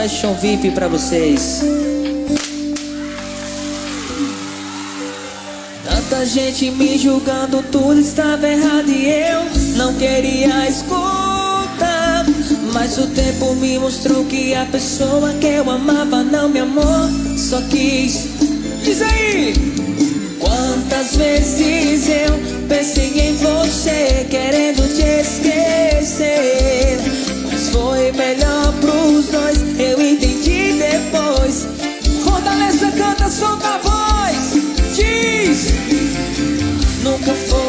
Paixão VIP para vocês. Tanta gente me julgando, tudo estava errado e eu não queria escutar. Mas o tempo me mostrou que a pessoa que eu amava não me amou, só quis. Diz aí! Quantas vezes eu pensei em você, querendo te esquecer. Mas foi melhor som da voz diz: Nunca foi.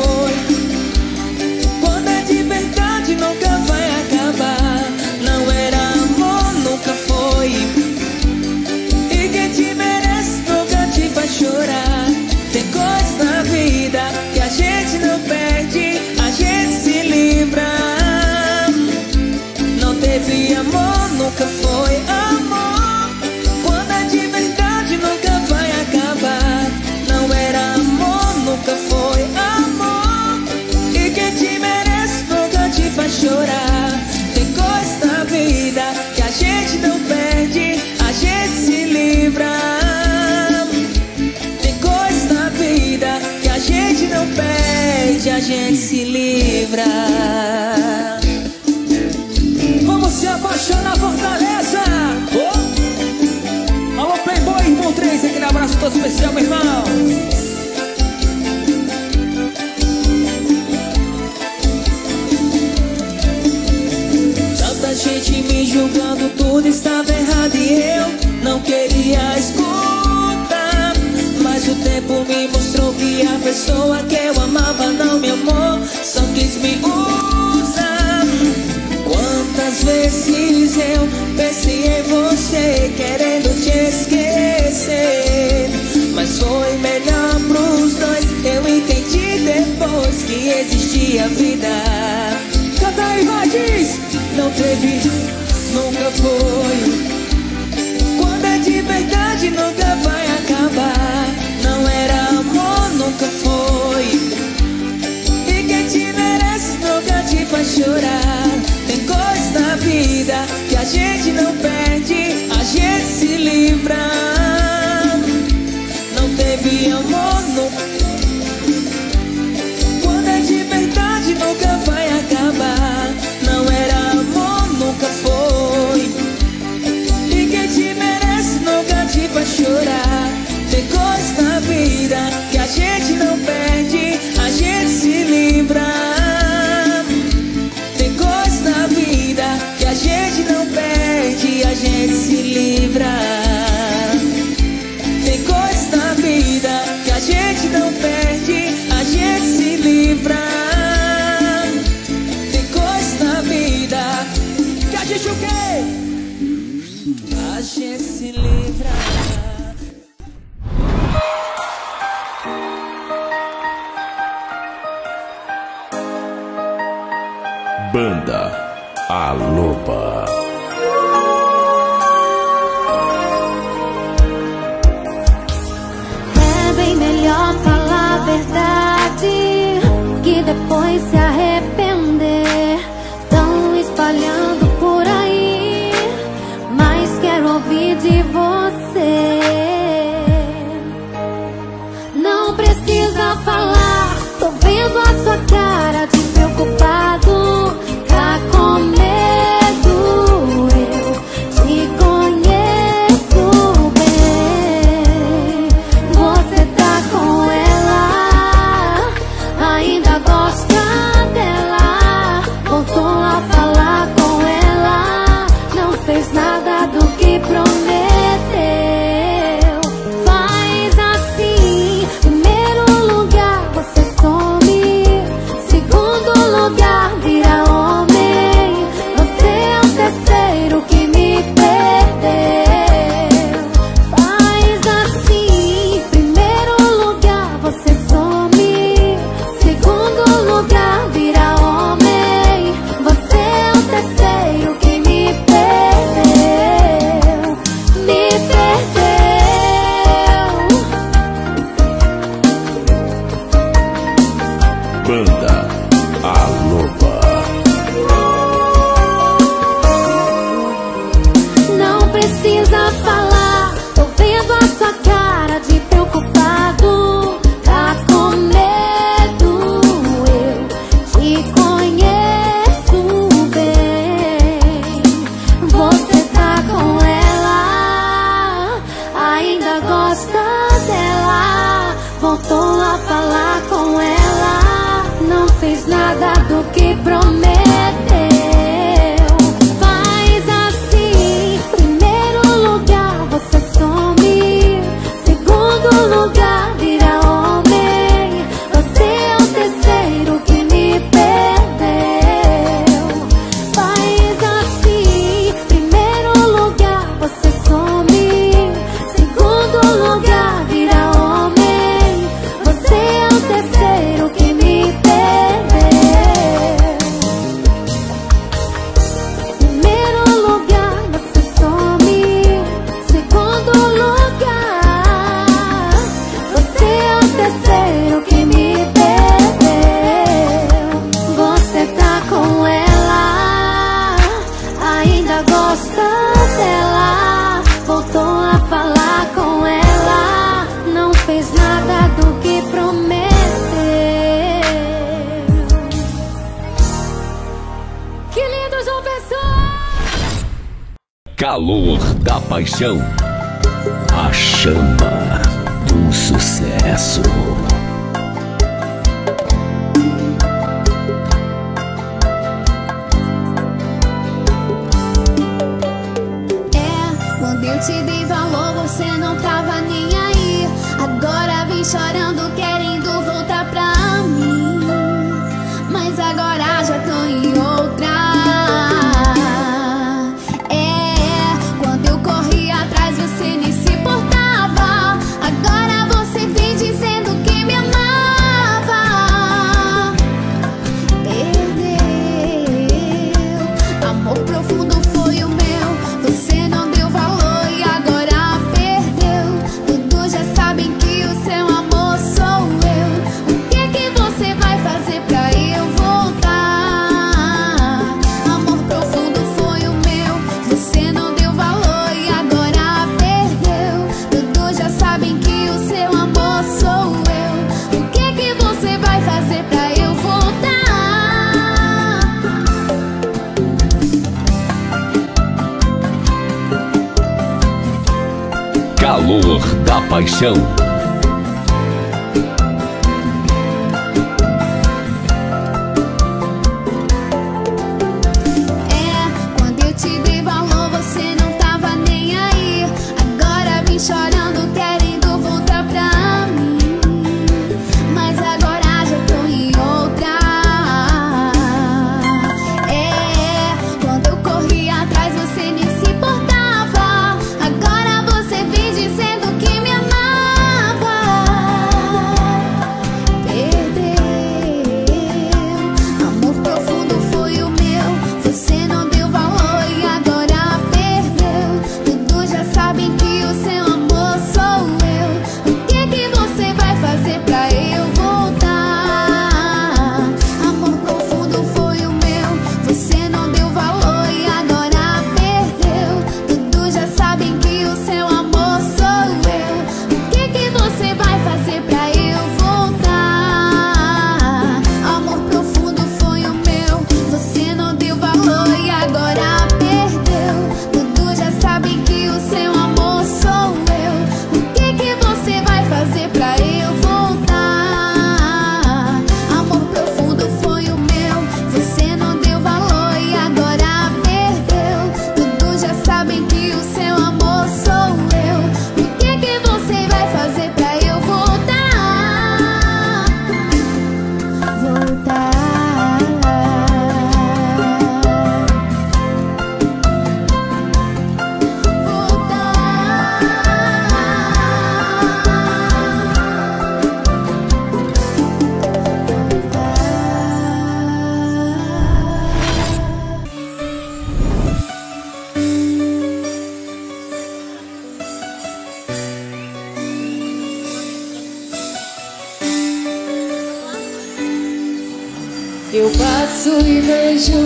Livrar. Vamos se apaixonar, Fortaleza! Oh. Alô, Playboy, irmão 3, aquele abraço todo especial, meu irmão! Tanta gente me julgando, tudo estava errado e eu não queria escutar. Mas o tempo me mostrou pessoa que eu amava não me amou, só quis me usar. Quantas vezes eu pensei em você, querendo te esquecer. Mas foi melhor pros dois, eu entendi depois que existia vida. Canta aí, vai, diz! Não teve, nunca foi. Quando é de verdade, nunca vai nunca foi. E quem te merece nunca te faz chorar. Tem coisa na vida que a gente não perde, a gente se livra.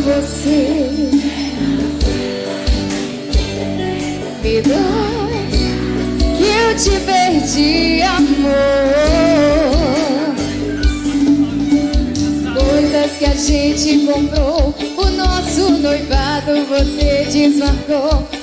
você me dói que eu te perdi, amor. Coisas que a gente comprou, o nosso noivado você desmarcou.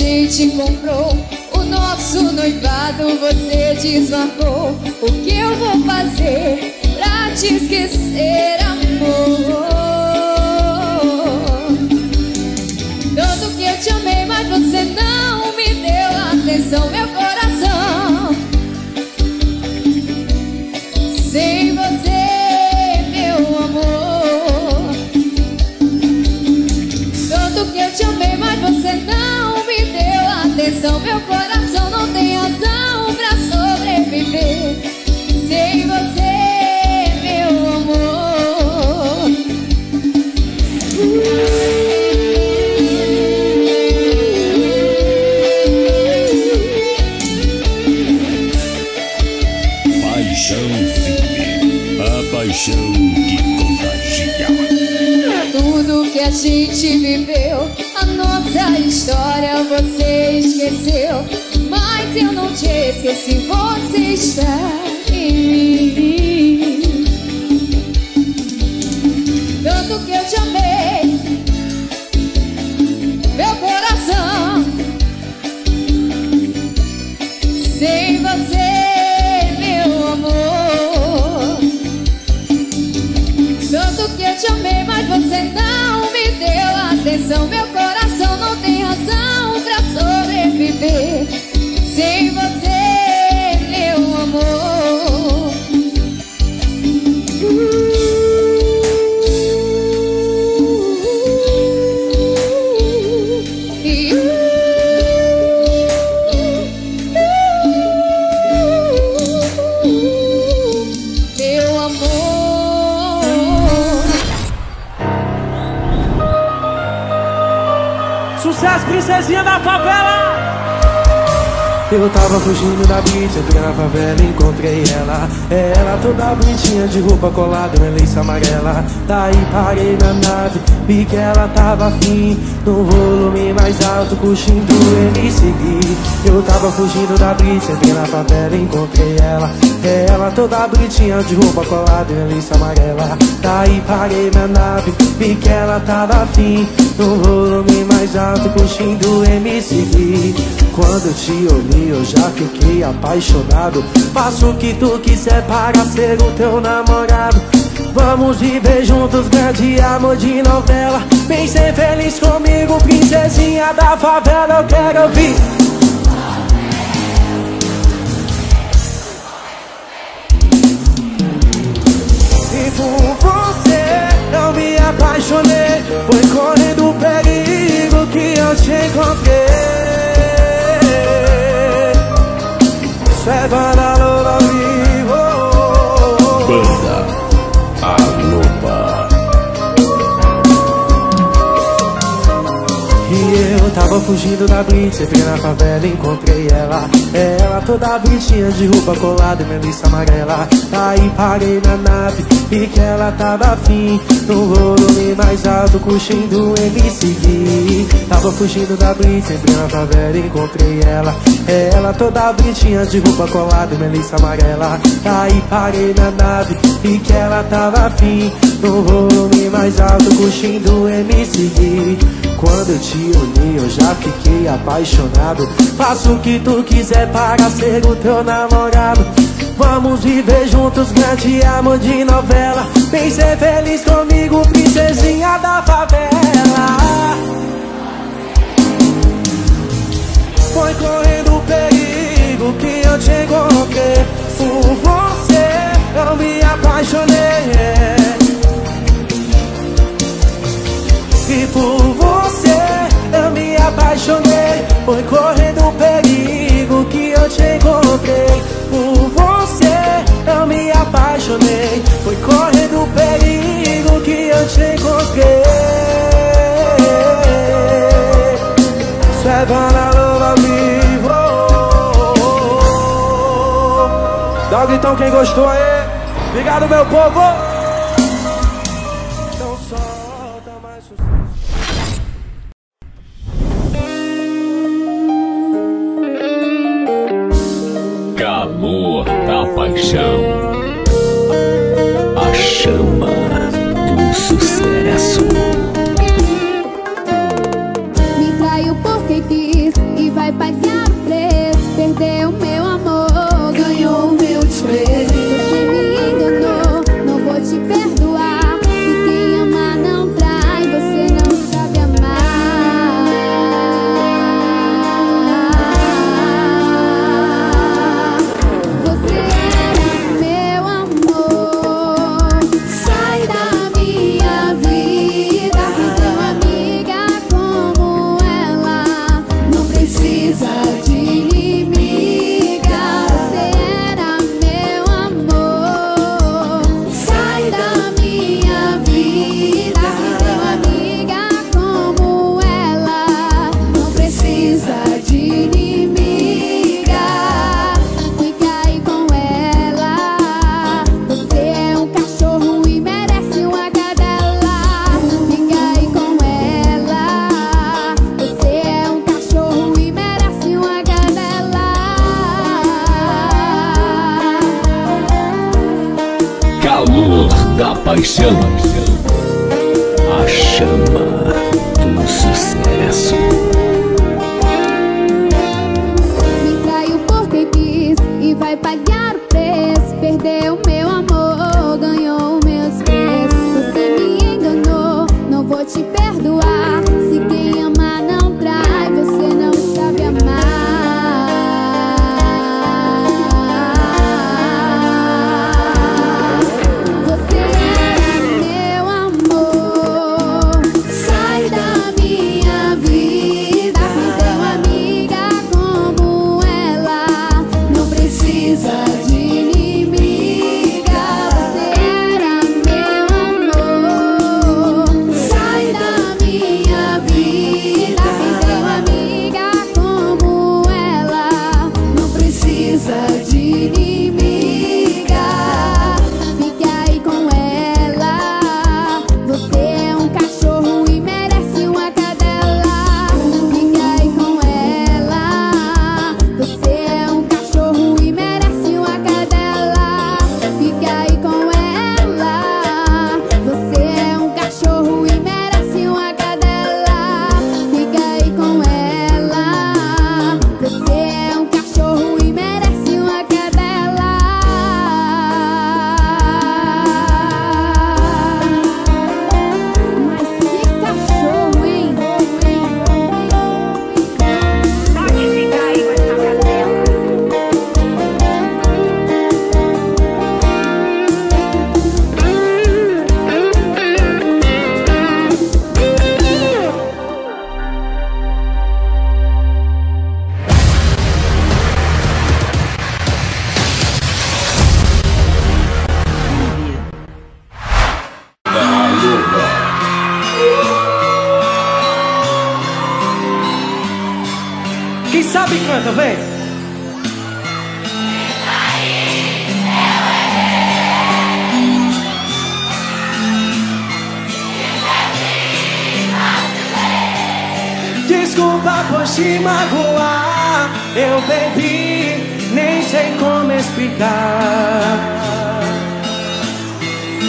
gente encontrou o nosso noivado, você desmarcou. O que eu vou fazer pra te esquecer, amor? Esqueci, você princesinha da favela! Eu tava fugindo da blitz, entrei na favela e encontrei ela É ela toda bonitinha, de roupa colada, uma lace amarela Daí parei na nave, vi que ela tava afim No volume mais alto, curtindo ele seguir Eu tava fugindo da blitz, entrei na favela e encontrei ela. É ela toda bonitinha, de roupa colada, uma lace amarela. Daí parei na nave, vi que ela tava afim No volume mais alto, curtindo me seguir Quando eu te olhei eu já fiquei apaixonado. Faço o que tu quiser para ser o teu namorado Vamos viver juntos, grande amor de novela. Vem ser feliz comigo, princesinha da favela Eu quero ouvir E por você eu me apaixonei tava fugindo da blitz, entrei na favela encontrei ela. É Ela toda bonitinha, de roupa colada e melissa amarela. Aí parei na nave, vi que ela tava afim. No volume mais alto, curtindo me seguir Tava fugindo da blitz, entrei na favela encontrei ela. É Ela toda bonitinha, de roupa colada e melissa amarela. Aí parei na nave, vi que ela tava afim. No volume mais alto, curtindo me seguir quando eu te olhei eu já fiquei apaixonado. Faço o que tu quiser para ser o teu namorado. Vamos viver juntos, grande amor de novela. Vem ser feliz comigo, princesinha da favela. Foi correndo o perigo que eu te encontrei. Por você eu me apaixonei Foi correndo o perigo que eu te encontrei. Por você eu me apaixonei. Foi correndo o perigo que eu te encontrei. Savannah Love Vivo Dá um gritão quem gostou aí? Obrigado meu povo deu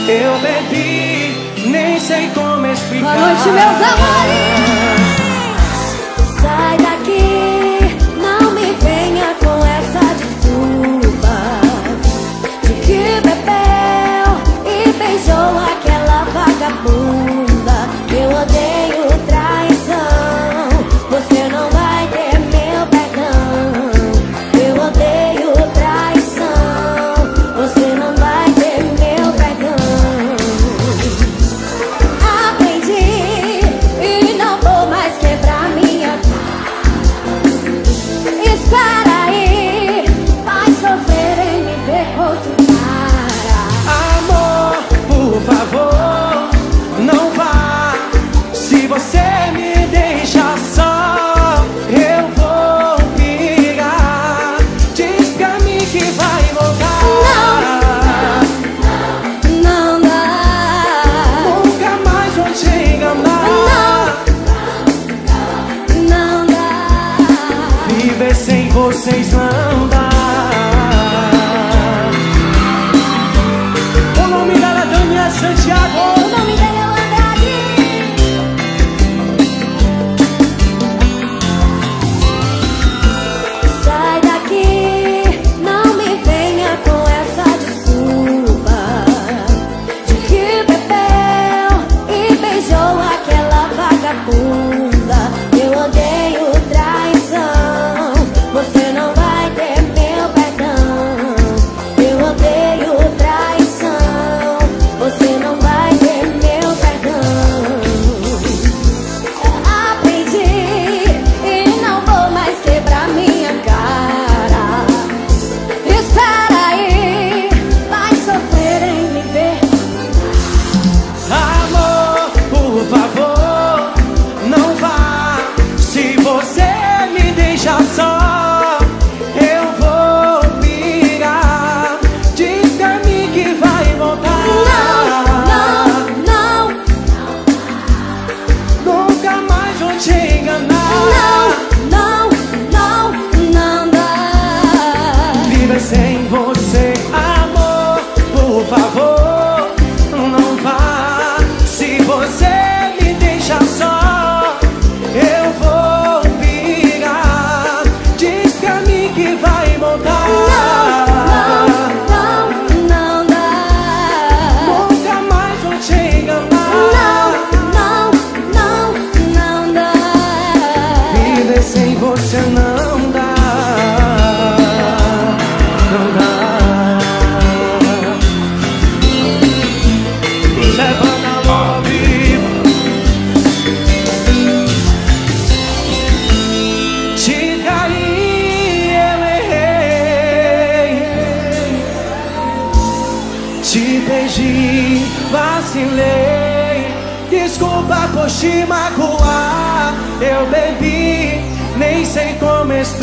Eu bebi, nem sei como explicar. Boa noite, meus amores. Sai da sem vocês não dá. como está.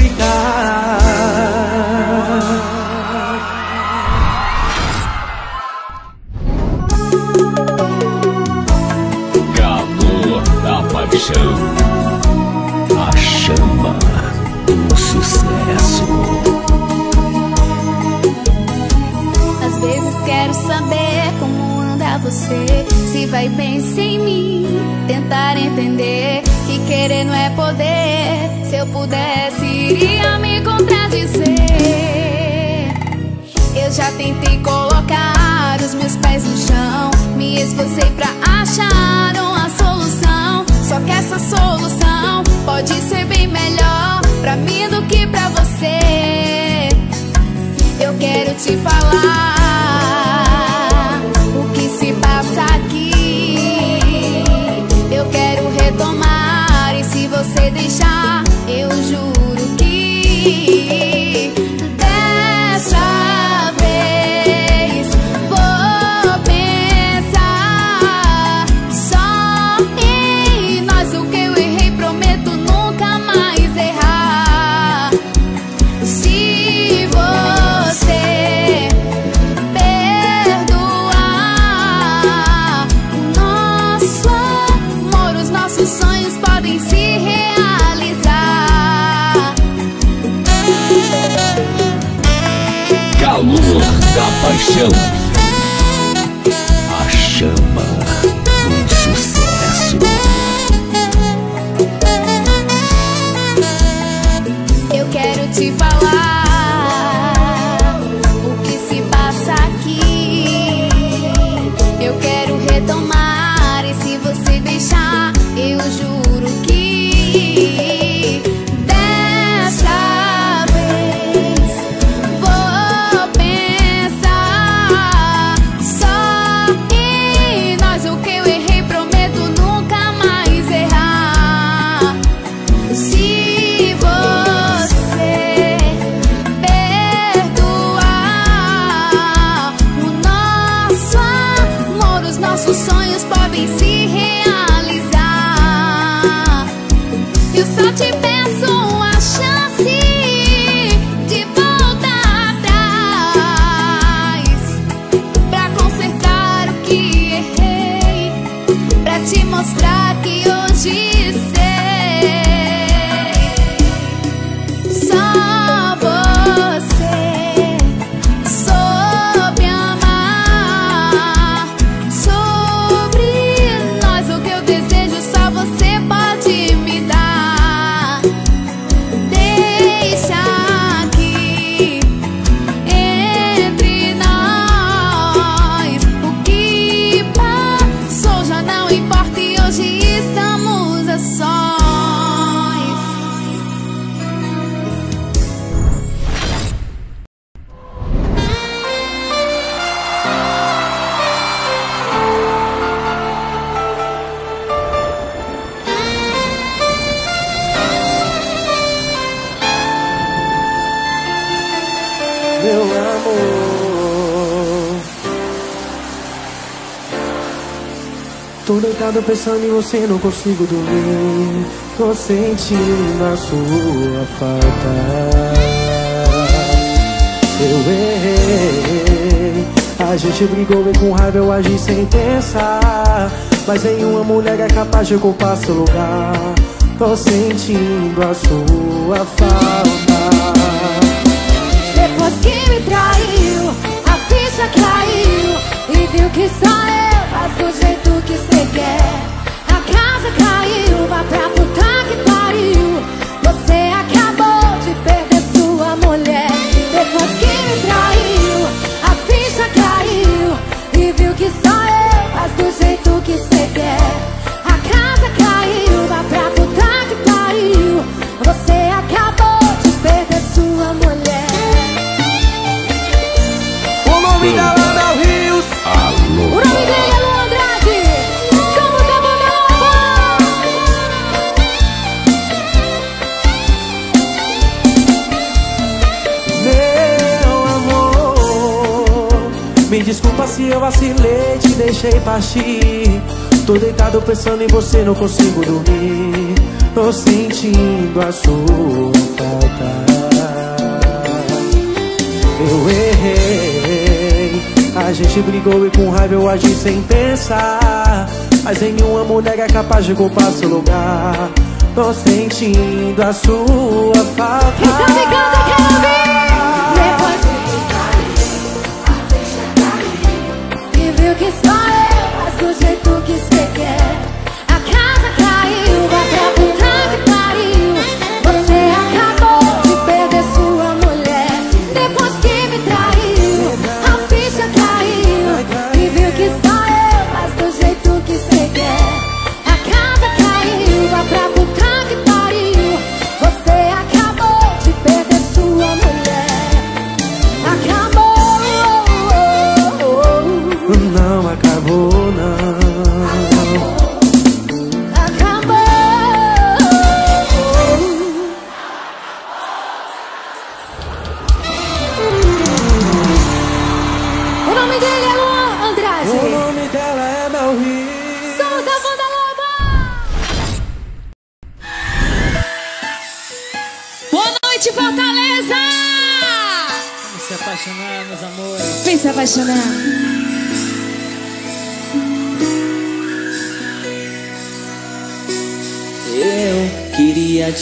Tô deitado pensando em você, não consigo dormir. Tô sentindo a sua falta. Eu errei. A gente brigou e com raiva eu agi sem pensar. Mas nenhuma mulher é capaz de ocupar seu lugar. Tô sentindo a sua falta. Quem me traiu, a ficha caiu E viu que só eu faço do jeito que cê quer. A casa caiu, vá pra puta que pariu. Você acabou de perder sua mulher. Depois que me traiu, a ficha caiu E viu que só eu faço do jeito que cê quer. A casa caiu, vá pra puta se eu vacilei, te deixei partir. Tô deitado pensando em você, não consigo dormir. Tô sentindo a sua falta. Eu errei. A gente brigou e com raiva eu agi sem pensar. Mas nenhuma mulher é capaz de ocupar seu lugar. Tô sentindo a sua falta. Quem sabe canta, quero ouvir que só eu Faz do jeito que cê quer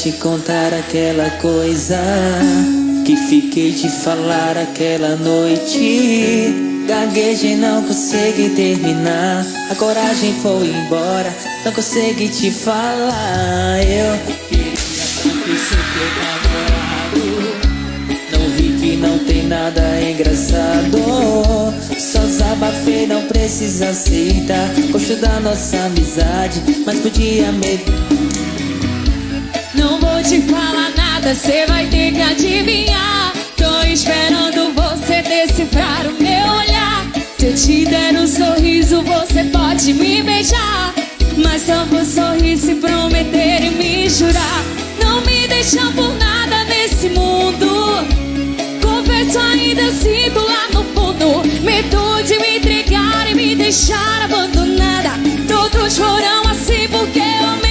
te contar aquela coisa que fiquei de falar aquela noite. Gaguejei, não consegui terminar. A coragem foi embora, não consegui te falar. Eu queria. Não vi que não tem nada engraçado. Só desabafei, não precisa aceitar. Gosto da nossa amizade, mas podia me te falar nada, cê vai ter que adivinhar. Tô esperando você decifrar o meu olhar. Se eu te der um sorriso, você pode me beijar. Mas só vou sorrir se prometer e me jurar. Não me deixa por nada nesse mundo. Confesso, ainda sinto lá no fundo Medo de me entregar e me deixar abandonada Todos foram assim porque homem não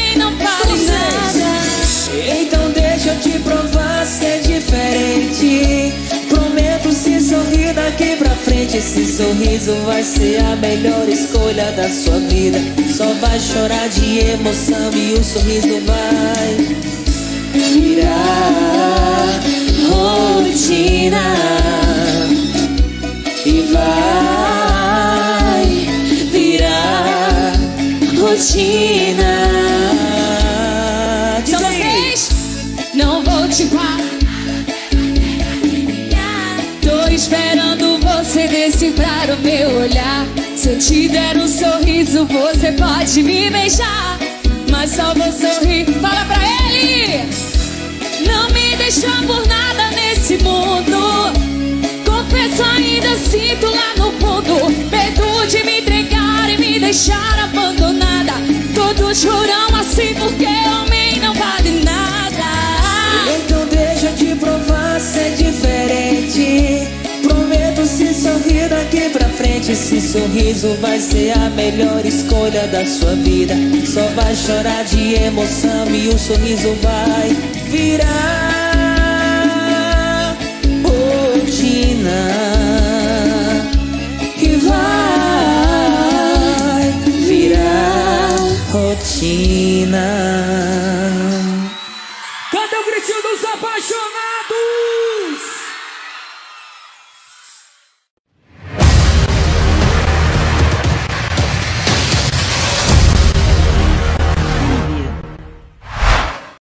sorriso vai ser a melhor escolha da sua vida. Só vai chorar de emoção e o sorriso vai virar rotina. E vai virar rotina. Decifrar o meu olhar. Se eu te der um sorriso, você pode me beijar. Mas só vou sorrir, fala pra ele. Não me deixa por nada nesse mundo. Confesso, ainda sinto lá no fundo. Medo de me entregar e me deixar abandonada. Todos juram assim porque homem não vale nada sorriso vai ser a melhor escolha da sua vida. Só vai chorar de emoção e o sorriso vai virar rotina. Que vai virar rotina. Cadê o gritinho dos apaixonados?